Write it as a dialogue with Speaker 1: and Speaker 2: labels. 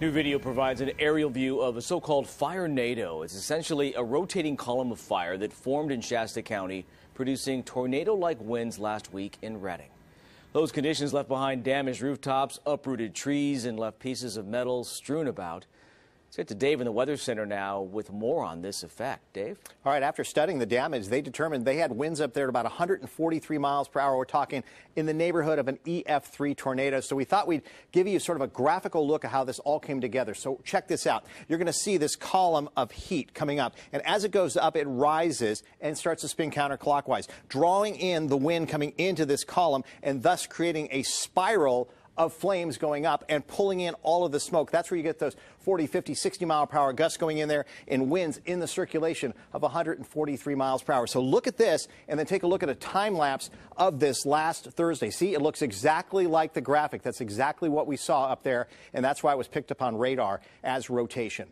Speaker 1: New video provides an aerial view of a so-called firenado. It's essentially a rotating column of fire that formed in Shasta County, producing tornado-like winds last week in Redding. Those conditions left behind damaged rooftops, uprooted trees, and left pieces of metal strewn about. Let's get to Dave in the Weather Center now with more on this effect. Dave?
Speaker 2: All right, after studying the damage, they determined they had winds up there at about 143 miles per hour. We're talking in the neighborhood of an EF3 tornado. So we thought we'd give you sort of a graphical look at how this all came together. So check this out. You're going to see this column of heat coming up. And as it goes up, it rises and starts to spin counterclockwise, drawing in the wind coming into this column and thus creating a spiral of flames going up and pulling in all of the smoke. That's where you get those 40, 50, 60 mile per hour gusts going in there and winds in the circulation of 143 miles per hour. So look at this and then take a look at a time lapse of this last Thursday. See, it looks exactly like the graphic. That's exactly what we saw up there, and that's why it was picked up on radar as rotation.